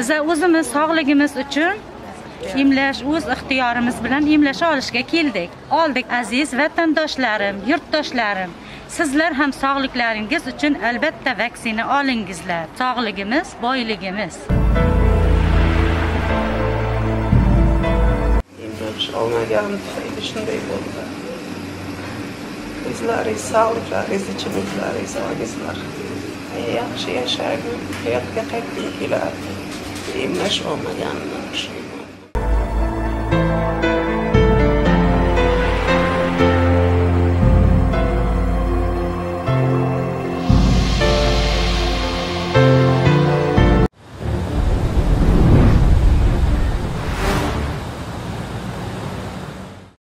o'zimiz sog'ligimiz uchun emlash o'z ixtiyorimiz bilan emlasha olishga keldik. Oldik aziz vatandoshlarim yurtdoshlarim. Sizlar ham sog'liklaringiz uchun albatta vaksina olingizlar. Sog'ligimiz boyligimiz. Emlash olmaganim tufayli shunday bo'ldi. O'zlaringiz sog'liklaringiz ichimliklaringiz olgizlar yaxshi yashagin hayotga qaytgim keladi emlash olmaganimdan